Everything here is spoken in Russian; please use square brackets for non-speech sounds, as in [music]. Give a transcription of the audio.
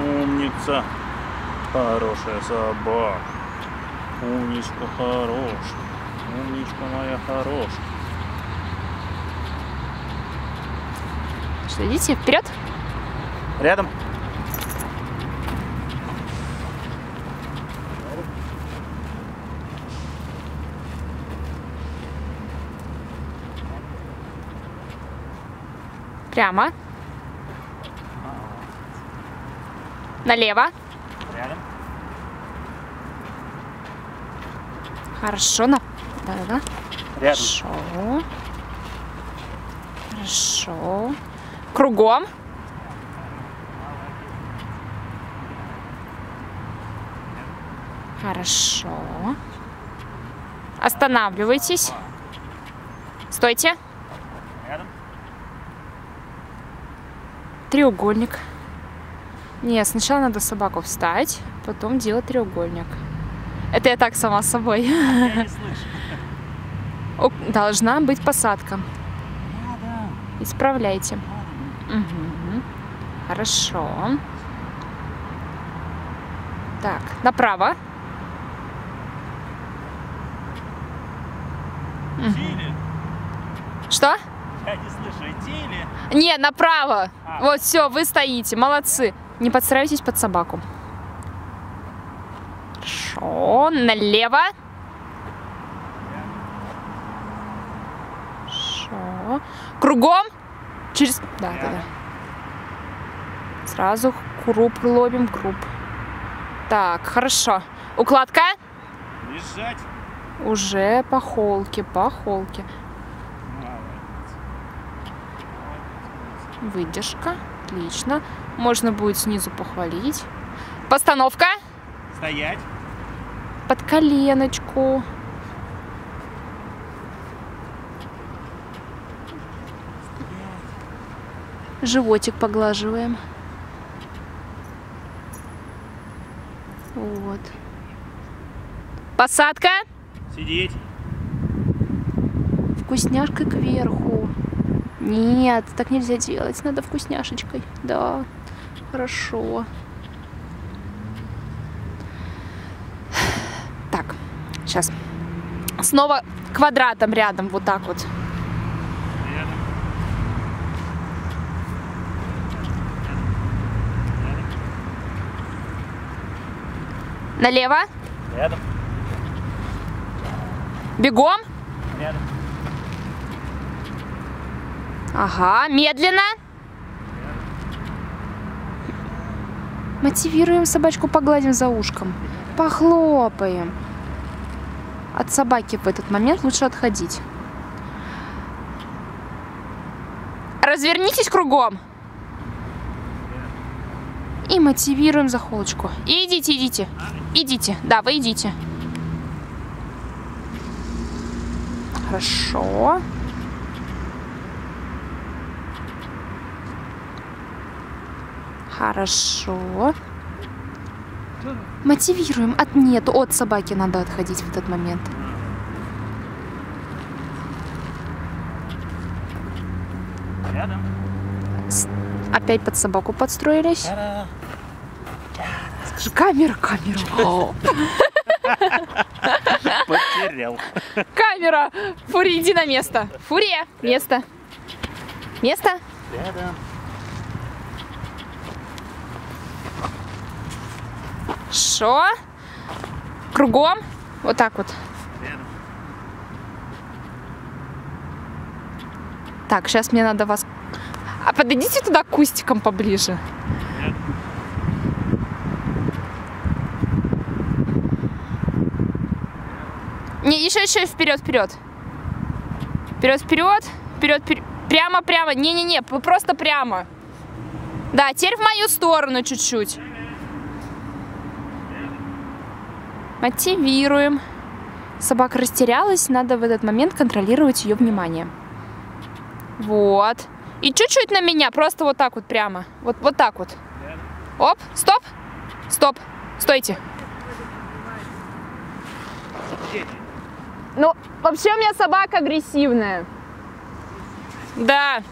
Умница. Хорошая собака. Умничка хорошая. Умничка моя хорошая. Что, идите вперед? Рядом. Прямо. Налево. Рядом. Хорошо. На... Да, да, да. Рядом. Хорошо. Хорошо. Кругом. Хорошо. Останавливайтесь. Стойте. Рядом. Треугольник. Нет, сначала надо собаку встать, потом делать треугольник. Это я так сама собой. Я не [laughs] слышу. Должна быть посадка. Исправляйте. Мгм. Хорошо. Так, направо. Идти Что? Я не слышу. Идти или... Не, направо. А. Вот, все, вы стоите. Молодцы. Не подстраивайтесь под собаку. Хорошо. Налево. Хорошо. Кругом. Через... Да, да, да. Сразу круп ловим, круп. Так, хорошо. Укладка. Лежать. Уже по холке, по холке. Выдержка. Отлично. Можно будет снизу похвалить. Постановка. Стоять. Под коленочку. Животик поглаживаем. Вот. Посадка. Сидеть. Вкусняшкой кверху. Нет, так нельзя делать. Надо вкусняшечкой. Да, хорошо. Так, сейчас. Снова квадратом рядом, вот так вот. Налево. Рядом. Бегом. Рядом. Ага, медленно. Мотивируем собачку, погладим за ушком. Похлопаем. От собаки в этот момент лучше отходить. Развернитесь кругом. И мотивируем за холочку. Идите, идите. Идите. Да, вы идите. Хорошо. Хорошо. Мотивируем. От нет, от собаки надо отходить в этот момент. Рядом. Опять под собаку подстроились. Скажи, камера, камера. Потерял. Камера! Фури, иди на место. Фурия, место. Место. Рядом. Шо? Кругом. Вот так вот. Так, сейчас мне надо вас... А подойдите туда кустиком поближе. Не, еще, еще вперед, вперед. Вперед, вперед, вперед, вперед. Прямо, прямо. Не-не-не, просто прямо. Да, теперь в мою сторону чуть-чуть. Мотивируем. Собака растерялась, надо в этот момент контролировать ее внимание. Вот. И чуть-чуть на меня, просто вот так вот прямо. Вот, вот так вот. Оп, стоп, стоп, стойте. Ну, вообще у меня собака агрессивная. Да.